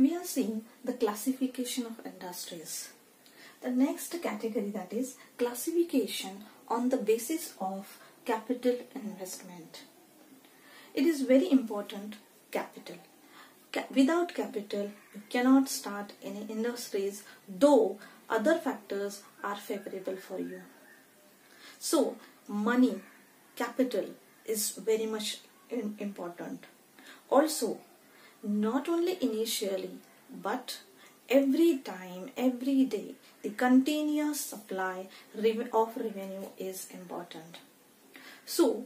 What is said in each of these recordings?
we are seeing the classification of industries. The next category that is classification on the basis of capital investment. It is very important capital. Ca- without capital, you cannot start any industries though other factors are favorable for you. So, money, capital is very much important. Also, not only initially but every time, every day, the continuous supply of revenue is important. So,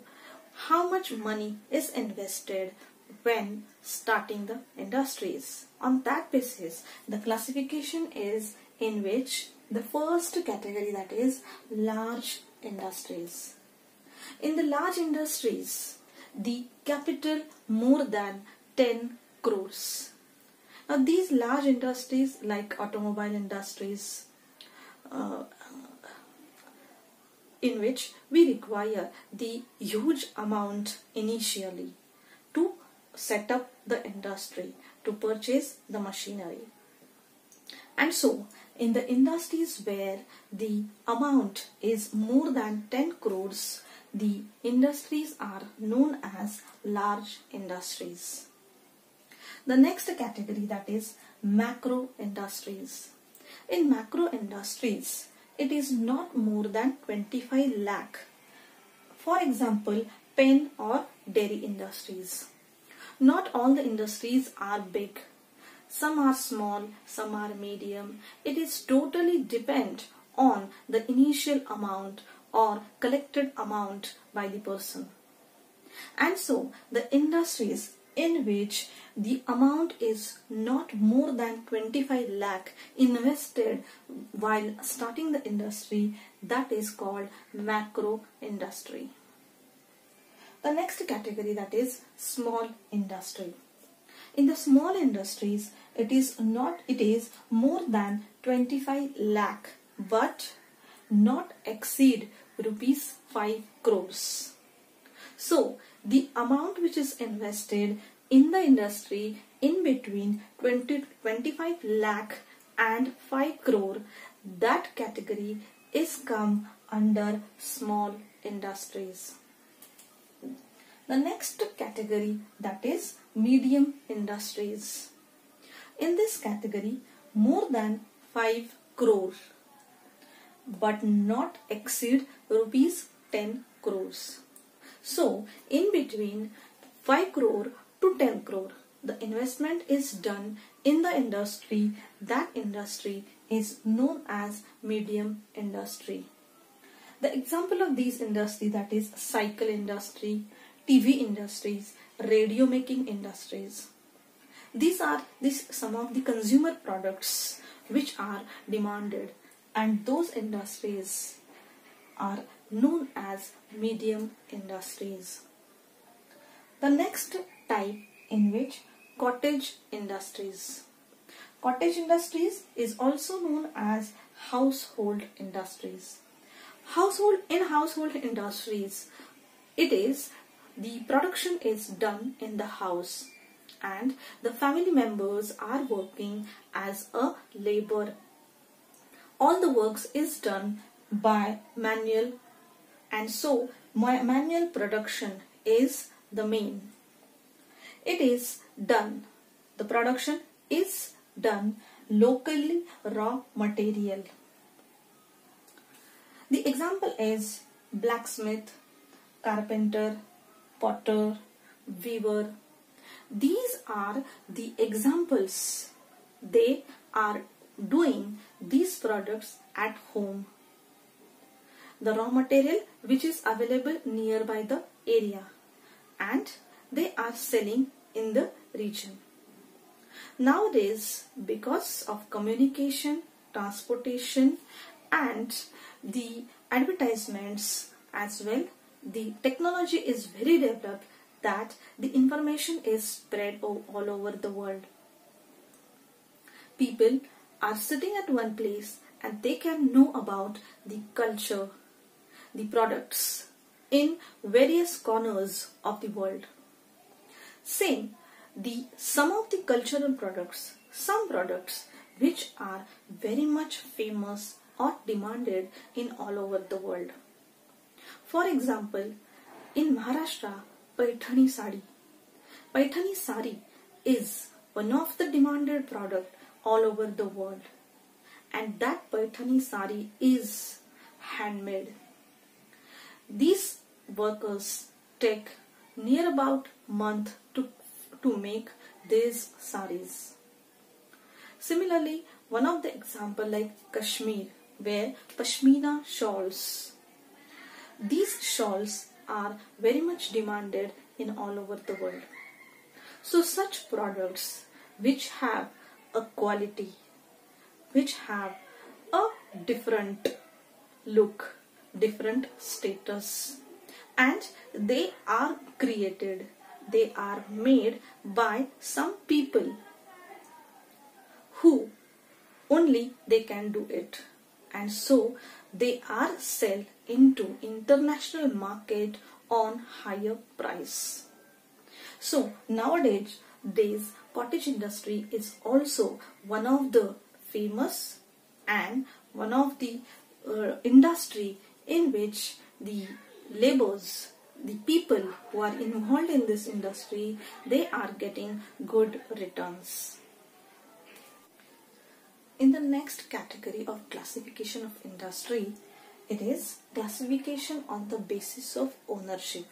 how much money is invested when starting the industries? On that basis, the classification is in which the first category that is large industries. In the large industries, the capital more than 10 crores. Now these large industries like automobile industries uh, in which we require the huge amount initially to set up the industry to purchase the machinery and so in the industries where the amount is more than 10 crores the industries are known as large industries the next category that is macro industries. In macro industries it is not more than 25 lakh. For example pen or dairy industries. Not all the industries are big. Some are small some are medium. It is totally depend on the initial amount or collected amount by the person. And so the industries in which the amount is not more than 25 lakh invested while starting the industry that is called macro industry. The next category that is small industry. In the small industries it is not it is more than 25 lakh but not exceed rupees 5 crores. So the amount which is invested in the industry in between 20 25 lakh and 5 crore that category is come under small industries the next category that is medium industries. In this category, more than 5 crore but not exceed rupees 10 crores. So, in between 5 crore to 10 crore, the investment is done in the industry. That industry is known as medium industry. The example of these industry that is cycle industry, TV industries, radio making industries. These are these some of the consumer products which are demanded and those industries are known as medium industries. The next type in which cottage industries. Cottage industries is also known as household industries. Household in household industries, it is the production is done in the house and the family members are working as a labor. All the works is done by manual and so manual production is the main. It is done. The production is done locally raw material. The example is blacksmith, carpenter, potter, weaver. These are the examples. They are doing these products at home. The raw material which is available nearby the area and they are selling in the region. Nowadays, because of communication, transportation and the advertisements as well, the technology is very developed that the information is spread all over the world. People are sitting at one place and they can know about the culture, the products in various corners of the world. Same, the some of the cultural products some products which are very much famous or demanded in all over the world. For example, in Maharashtra, Paithani Sari. Paithani Sari is one of the demanded product all over the world and that Paithani Sari is handmade. These workers take near about month to, to make these saris. Similarly, one of the example like Kashmir where Pashmina shawls. These shawls are very much demanded in all over the world. So such products which have a quality, which have a different look, different status. And they are created, they are made by some people who only they can do it. And so they are sell into international market on higher price. So nowadays days cottage industry is also one of the famous and one of the uh, industry in which the laborers the people who are involved in this industry they are getting good returns. In the next category of classification of industry it is classification on the basis of ownership.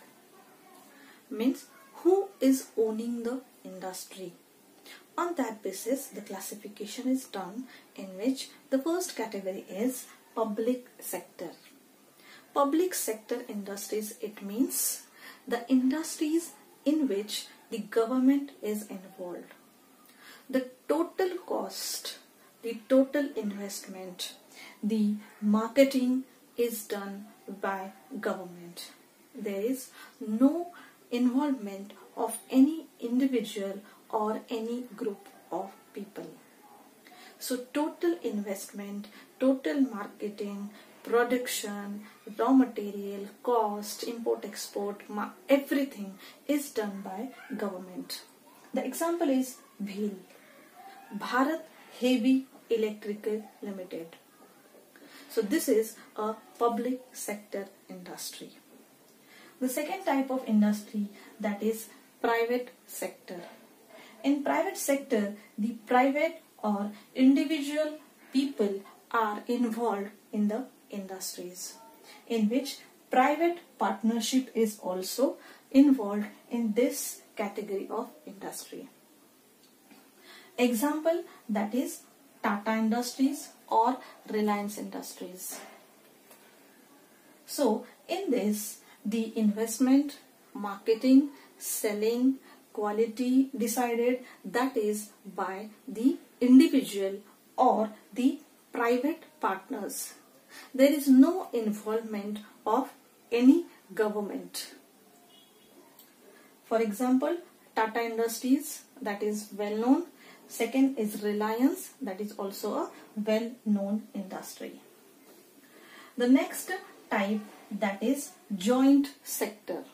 Means who is owning the industry? On that basis the classification is done in which the first category is public sector public sector industries it means the industries in which the government is involved. The total cost the total investment the marketing is done by government. There is no involvement of any individual or any group of people. So total investment total marketing production, raw material, cost, import export, everything is done by government. The example is BHEL, Bharat Heavy Electrical Limited. So this is a public sector industry. The second type of industry that is private sector. In private sector, the private or individual people are involved in the industries in which private partnership is also involved in this category of industry. Example that is Tata Industries or Reliance Industries. So in this the investment, marketing, selling, quality decided that is by the individual or the private partners there is no involvement of any government. For example, Tata Industries that is well known. Second is Reliance that is also a well known industry. The next type that is joint sector.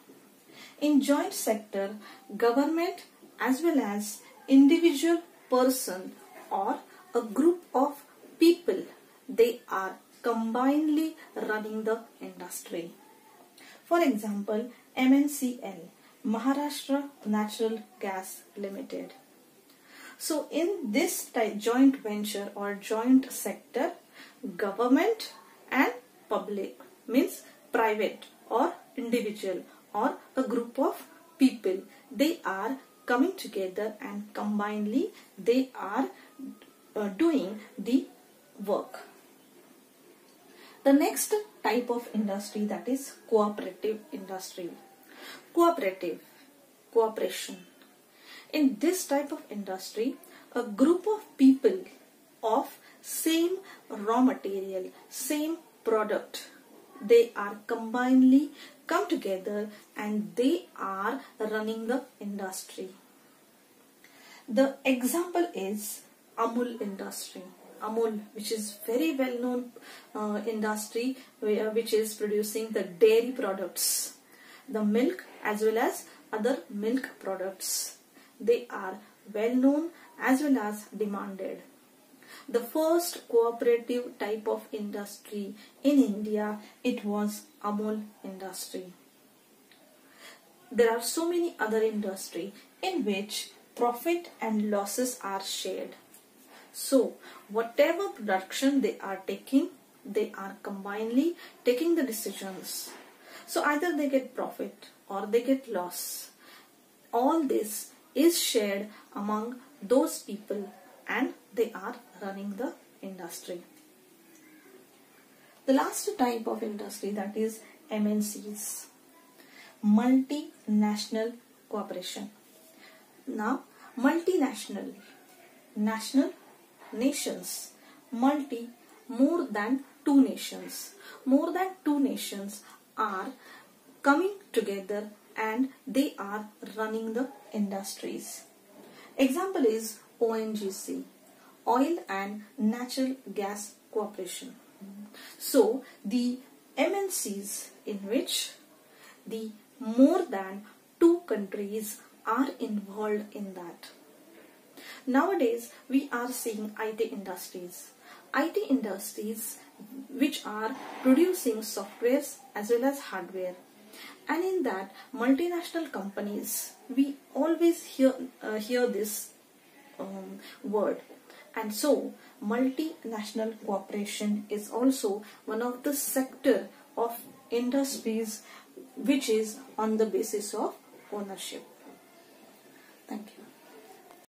In joint sector, government as well as individual person or a group of people they are combinedly running the industry. For example, MNGL, Maharashtra Natural Gas Limited. So in this joint venture or joint sector, government and public means private or individual or a group of people. They are coming together and combinedly they are uh, doing the work. The next type of industry that is cooperative industry. Cooperative, cooperation. In this type of industry, a group of people of same raw material, same product, they are combinedly come together and they are running the industry. The example is Amul industry. Amul, which is very well known uh, industry which is producing the dairy products, the milk as well as other milk products. they are well known as well as demanded. The first cooperative type of industry in India, it was Amul industry. There are so many other industry in which profit and losses are shared. So, whatever production they are taking, they are combinedly taking the decisions. So, either they get profit or they get loss. All this is shared among those people and they are running the industry. The last type of industry that is MNCs, multinational corporation. Now, multinational, national, nations, multi, more than two nations. More than two nations are coming together and they are running the industries. Example is ONGC, Oil and Natural Gas Corporation. So the MNCs in which the more than two countries are involved in that. Nowadays we are seeing IT industries. IT industries which are producing softwares as well as hardware. And in that multinational companies we always hear uh, hear this um, word. And so multinational cooperation is also one of the sector of industries which is on the basis of ownership. Thank you